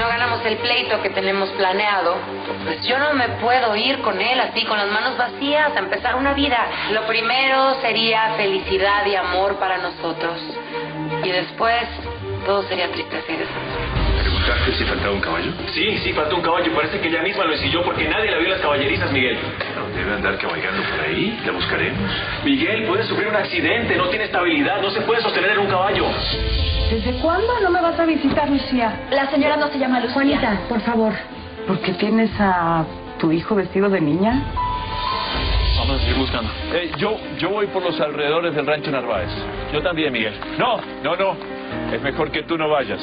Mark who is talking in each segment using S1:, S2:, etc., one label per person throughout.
S1: no ganamos el pleito que tenemos planeado, pues yo no me puedo ir con él así, con las manos vacías, a empezar una vida. Lo primero sería felicidad y amor para nosotros. Y después, todo sería tristeza y desamor.
S2: ¿Preguntaste si faltaba un caballo?
S3: Sí, sí, faltó un caballo. Parece que ella misma lo ensilló porque nadie la vio en las caballerizas, Miguel.
S2: No, debe andar cabalgando por ahí. La buscaremos.
S3: Miguel, puede sufrir un accidente, no tiene estabilidad, no se puede sostener en un caballo.
S4: ¿Desde cuándo no me vas a visitar, Lucía?
S5: La señora no se llama Lucía.
S4: Juanita, por favor. ¿Por qué tienes a tu hijo vestido de niña?
S6: Vamos a seguir buscando. Eh, yo, yo voy por los alrededores del rancho Narváez. Yo también, Miguel. No, no, no. Es mejor que tú no vayas.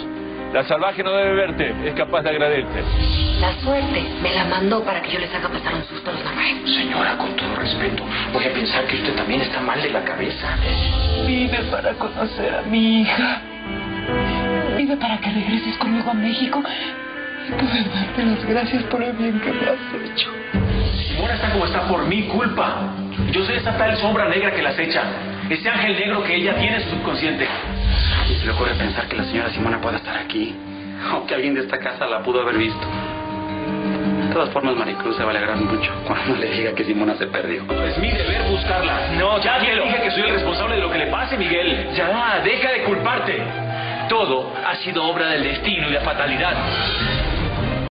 S6: La salvaje no debe verte. Es capaz de agradecerte.
S1: La suerte me la mandó para que yo les haga pasar un susto a los narvajeños.
S7: Señora, con todo respeto, voy a pensar que usted también está mal de la cabeza.
S4: Vine para conocer a mi hija. Para que regreses conmigo a México y poder darte las gracias por el bien que me has hecho.
S3: Simona está como está por mi culpa. Yo soy esa tal sombra negra que la acecha. Ese ángel negro que ella tiene en su subconsciente.
S7: ¿Y se le ocurre pensar que la señora Simona pueda estar aquí? O que alguien de esta casa la pudo haber visto. De todas formas, Maricruz se va a alegrar mucho cuando le diga que Simona se perdió.
S3: Es mi deber buscarla. No, ya te dije que soy el responsable de lo que le pase, Miguel. Ya, deja de culparte.
S7: Todo ha sido obra del destino y la fatalidad.